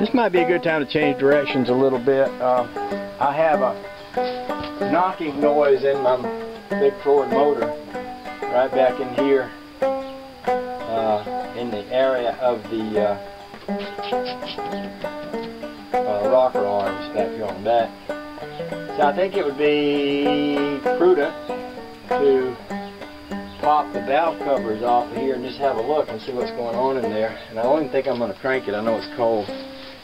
This might be a good time to change directions a little bit. Uh, I have a knocking noise in my big Ford motor right back in here uh, in the area of the uh, uh, rocker arms back here on back. So I think it would be prudent to pop the valve covers off of here and just have a look and see what's going on in there. And I don't even think I'm going to crank it. I know it's cold.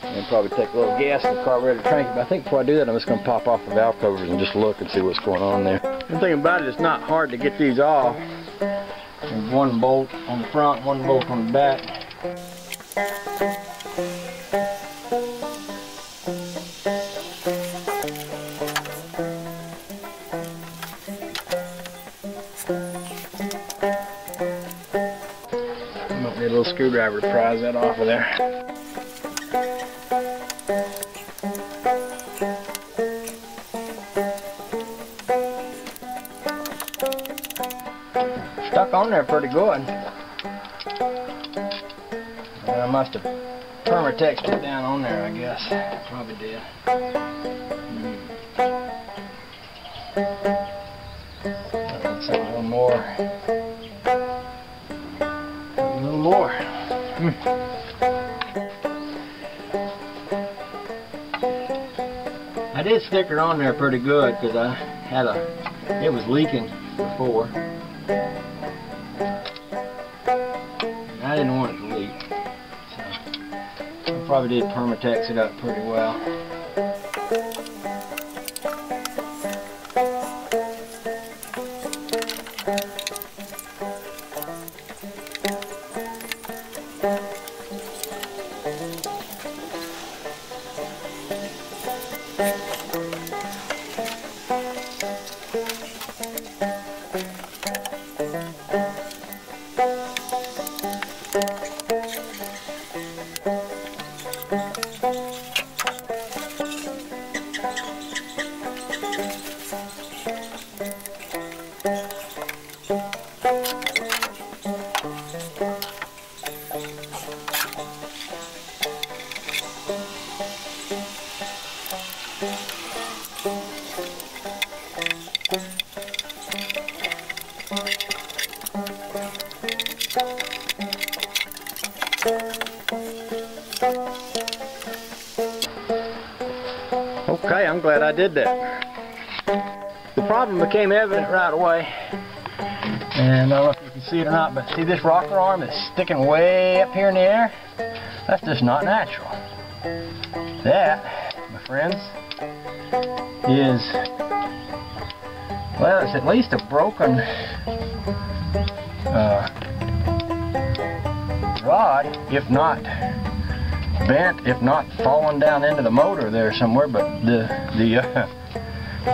And probably take a little gas in the carburetor to crank it. But I think before I do that, I'm just going to pop off the valve covers and just look and see what's going on there. One thing about it, it's not hard to get these off. There's one bolt on the front, one bolt on the back. Little screwdriver prise that off of there. Stuck on there pretty good. I must have permatexed it down on there, I guess. Probably did. Hmm. I did stick it on there pretty good because I had a, it was leaking before. I didn't want it to leak. So I probably did Permatex it up pretty well. Okay, I'm glad I did that. The problem became evident right away. And I don't know if you can see it or not, but see this rocker arm is sticking way up here in the air? That's just not natural. That, my friends, is, well, it's at least a broken uh, rod, if not bent, if not fallen down into the motor there somewhere, but the the uh,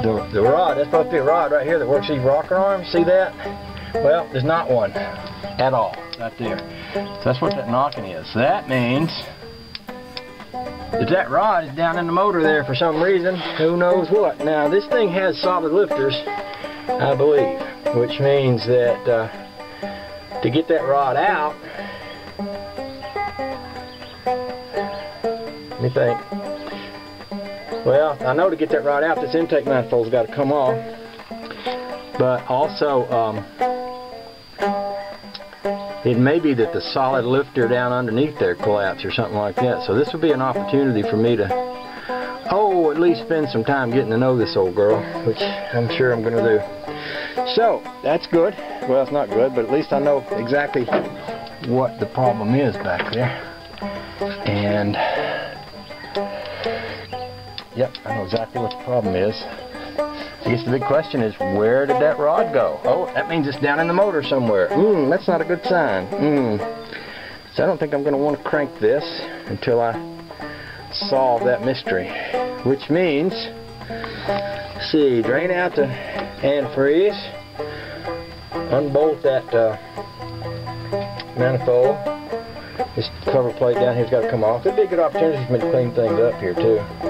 the, the rod, that's supposed to be a rod right here that works these rocker arms, see that? Well, there's not one at all, right there. So that's what that knocking is. So that means that that rod is down in the motor there for some reason, who knows what. Now, this thing has solid lifters, I believe, which means that uh, to get that rod out, let me think. Well, I know to get that rod out, this intake manifold's got to come off. But also, um, it may be that the solid lifter down underneath there collapsed or something like that. So this would be an opportunity for me to, oh, at least spend some time getting to know this old girl, which I'm sure I'm going to do. So, that's good. Well, it's not good, but at least I know exactly what the problem is back there. And Yep, I know exactly what the problem is. I guess the big question is, where did that rod go? Oh, that means it's down in the motor somewhere. Mmm, that's not a good sign. Mmm. So I don't think I'm going to want to crank this until I solve that mystery. Which means, see, drain out the antifreeze, unbolt that uh, manifold. This cover plate down here's got to come off. It'd be a good opportunity for me to clean things up here too.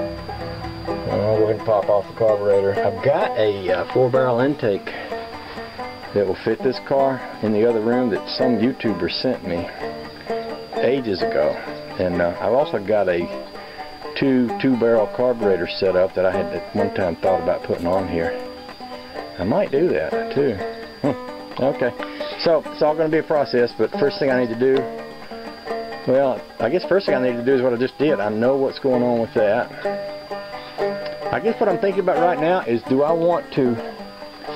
I'll go ahead and pop off the carburetor. I've got a uh, four barrel intake that will fit this car in the other room that some YouTuber sent me ages ago. And uh, I've also got a two two barrel carburetor set up that I had at one time thought about putting on here. I might do that too. Hmm. Okay, so it's all going to be a process, but first thing I need to do, well, I guess first thing I need to do is what I just did. I know what's going on with that. I guess what I'm thinking about right now is do I want to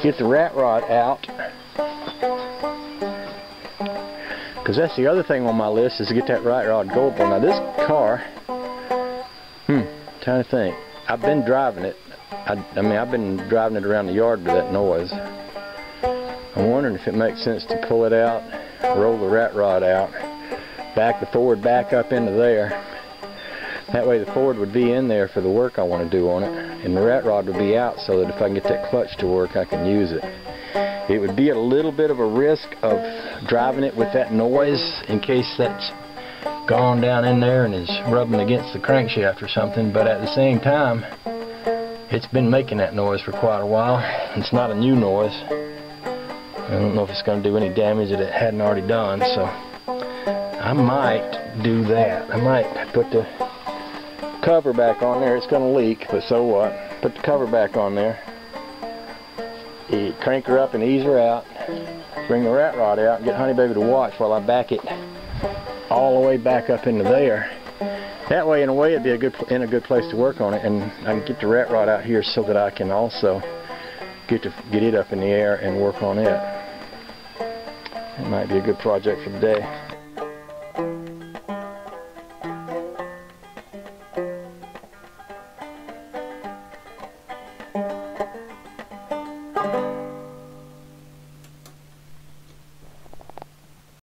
get the rat rod out because that's the other thing on my list is to get that rat rod goable. Now this car, hmm, trying to think. I've been driving it. I, I mean, I've been driving it around the yard with that noise. I'm wondering if it makes sense to pull it out, roll the rat rod out, back the Ford back up into there. That way the Ford would be in there for the work I want to do on it, and the rat rod would be out so that if I can get that clutch to work, I can use it. It would be a little bit of a risk of driving it with that noise in case that's gone down in there and is rubbing against the crankshaft or something, but at the same time, it's been making that noise for quite a while. It's not a new noise. I don't know if it's going to do any damage that it hadn't already done, so I might do that. I might put the cover back on there. It's going to leak, but so what? Put the cover back on there crank her up and ease her out, bring the rat rod out, and get Honey Baby to watch while I back it all the way back up into there. That way, in a way, it'd be a good in a good place to work on it, and I can get the rat rod out here so that I can also get to get it up in the air and work on it. It might be a good project for the day.